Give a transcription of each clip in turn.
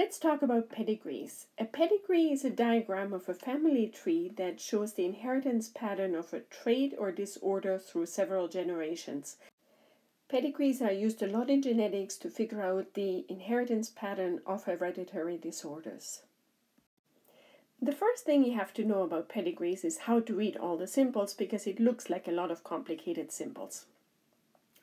Let's talk about pedigrees. A pedigree is a diagram of a family tree that shows the inheritance pattern of a trait or disorder through several generations. Pedigrees are used a lot in genetics to figure out the inheritance pattern of hereditary disorders. The first thing you have to know about pedigrees is how to read all the symbols because it looks like a lot of complicated symbols.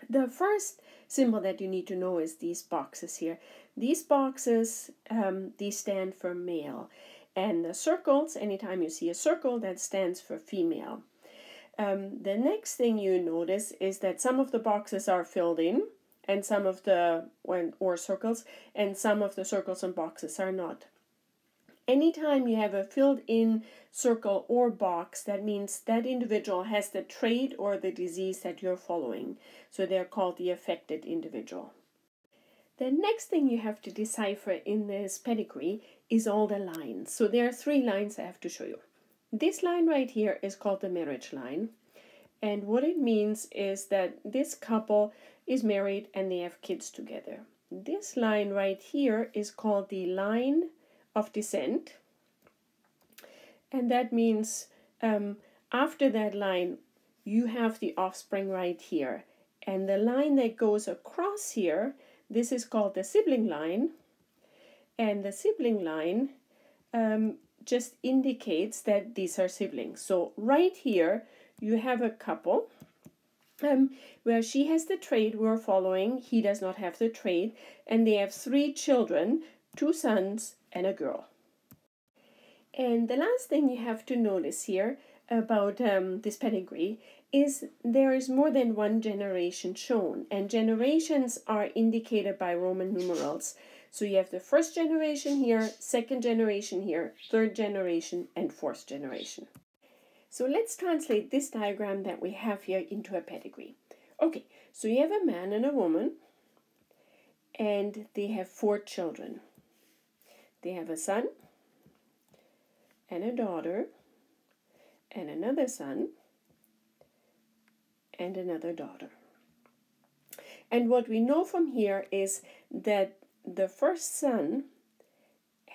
The first symbol that you need to know is these boxes here. These boxes, um, these stand for male. And the circles, anytime you see a circle, that stands for female. Um, the next thing you notice is that some of the boxes are filled in and some of the or circles and some of the circles and boxes are not. Anytime you have a filled in circle or box, that means that individual has the trait or the disease that you're following. So they're called the affected individual. The next thing you have to decipher in this pedigree is all the lines. So there are three lines I have to show you. This line right here is called the marriage line. And what it means is that this couple is married and they have kids together. This line right here is called the line of descent. And that means um, after that line, you have the offspring right here. And the line that goes across here this is called the sibling line. And the sibling line um, just indicates that these are siblings. So right here, you have a couple um, where she has the trait we're following, he does not have the trait, and they have three children, two sons and a girl. And the last thing you have to notice here about um, this pedigree is there is more than one generation shown, and generations are indicated by Roman numerals. So you have the first generation here, second generation here, third generation, and fourth generation. So let's translate this diagram that we have here into a pedigree. Okay, so you have a man and a woman, and they have four children. They have a son and a daughter and another son and another daughter. And what we know from here is that the first son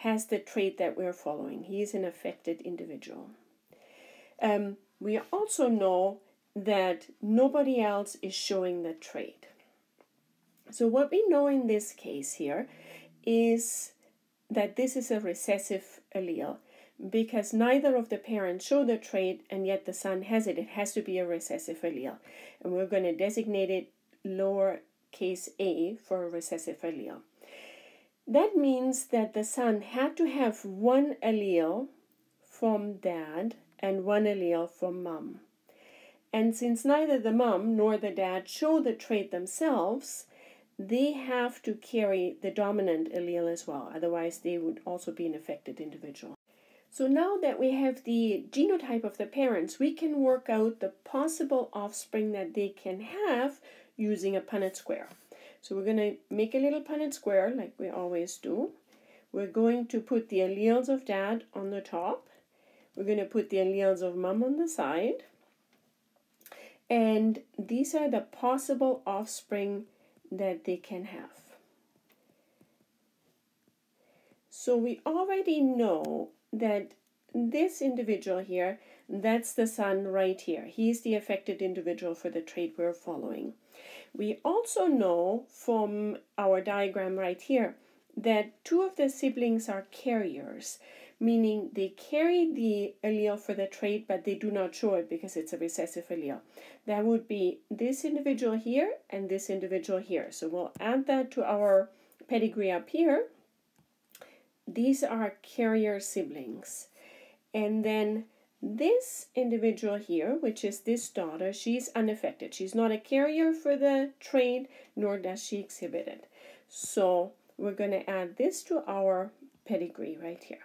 has the trait that we're following. He is an affected individual. Um, we also know that nobody else is showing the trait. So, what we know in this case here is that this is a recessive allele because neither of the parents show the trait and yet the son has it. It has to be a recessive allele. And we're going to designate it lowercase a for a recessive allele. That means that the son had to have one allele from dad and one allele from mom. And since neither the mom nor the dad show the trait themselves, they have to carry the dominant allele as well. Otherwise, they would also be an affected individual. So now that we have the genotype of the parents, we can work out the possible offspring that they can have using a Punnett square. So we're going to make a little Punnett square like we always do. We're going to put the alleles of dad on the top. We're going to put the alleles of mom on the side. And these are the possible offspring that they can have. So we already know that this individual here, that's the son right here. He's the affected individual for the trait we're following. We also know from our diagram right here that two of the siblings are carriers, meaning they carry the allele for the trait, but they do not show it because it's a recessive allele. That would be this individual here and this individual here. So we'll add that to our pedigree up here these are carrier siblings. And then this individual here, which is this daughter, she's unaffected. She's not a carrier for the trait, nor does she exhibit it. So we're going to add this to our pedigree right here.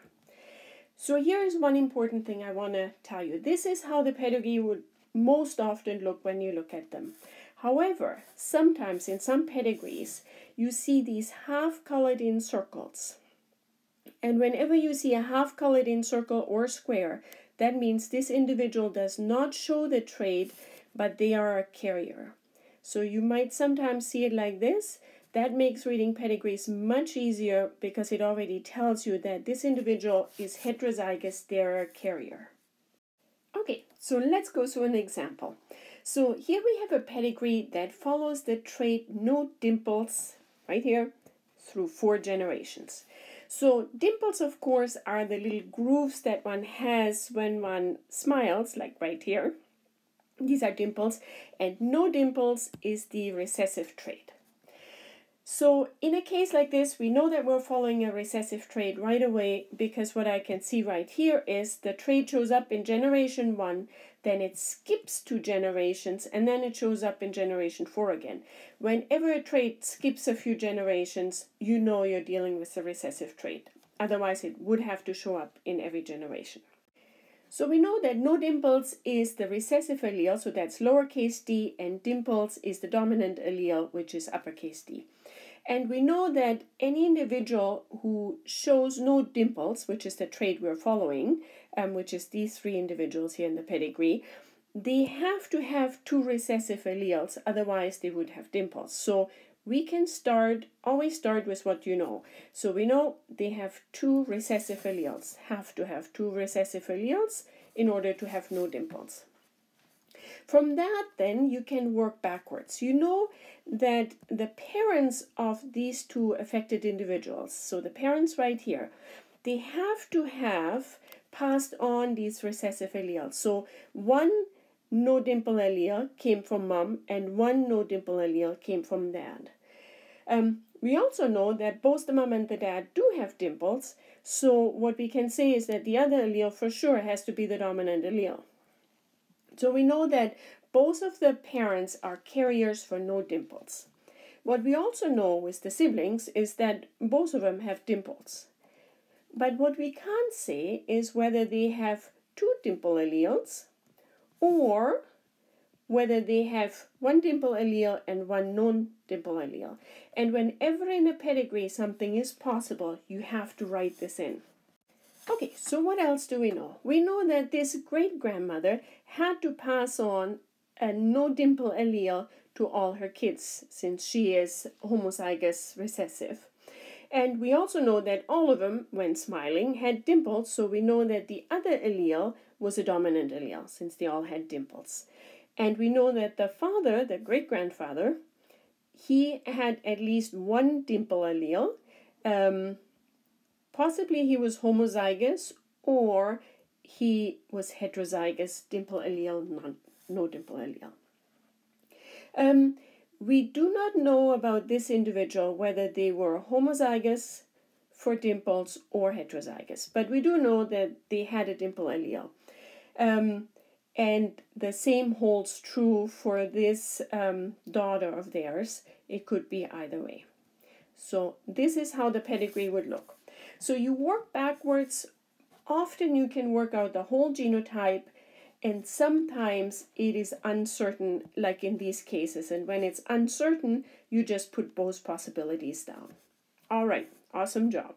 So here is one important thing I want to tell you. This is how the pedigree would most often look when you look at them. However, sometimes in some pedigrees, you see these half colored in circles. And whenever you see a half colored in circle or square, that means this individual does not show the trait, but they are a carrier. So you might sometimes see it like this, that makes reading pedigrees much easier because it already tells you that this individual is heterozygous dara carrier. Okay, so let's go through an example. So here we have a pedigree that follows the trait no dimples, right here, through four generations. So dimples, of course, are the little grooves that one has when one smiles, like right here. These are dimples, and no dimples is the recessive trait. So in a case like this, we know that we're following a recessive trait right away because what I can see right here is the trait shows up in generation one, then it skips two generations, and then it shows up in generation four again. Whenever a trait skips a few generations, you know you're dealing with a recessive trait. Otherwise, it would have to show up in every generation. So we know that no dimples is the recessive allele, so that's lowercase d, and dimples is the dominant allele, which is uppercase d. And we know that any individual who shows no dimples, which is the trait we're following, um, which is these three individuals here in the pedigree, they have to have two recessive alleles, otherwise they would have dimples. So we can start, always start with what you know. So we know they have two recessive alleles, have to have two recessive alleles in order to have no dimples. From that, then you can work backwards. You know that the parents of these two affected individuals, so the parents right here, they have to have passed on these recessive alleles. So one no dimple allele came from mom and one no dimple allele came from dad. Um, we also know that both the mom and the dad do have dimples, so what we can say is that the other allele for sure has to be the dominant allele. So we know that both of the parents are carriers for no dimples. What we also know with the siblings is that both of them have dimples. But what we can't say is whether they have two dimple alleles or whether they have one dimple allele and one non-dimple allele. And whenever in a pedigree something is possible, you have to write this in. Okay, so what else do we know? We know that this great grandmother had to pass on a no dimple allele to all her kids since she is homozygous recessive. And we also know that all of them, when smiling, had dimples, so we know that the other allele was a dominant allele since they all had dimples. And we know that the father, the great grandfather, he had at least one dimple allele. Um, Possibly he was homozygous or he was heterozygous, dimple allele, not, no dimple allele. Um, we do not know about this individual whether they were homozygous for dimples or heterozygous, but we do know that they had a dimple allele. Um, and the same holds true for this um, daughter of theirs. It could be either way. So this is how the pedigree would look. So you work backwards. Often you can work out the whole genotype, and sometimes it is uncertain, like in these cases. And when it's uncertain, you just put both possibilities down. All right, awesome job.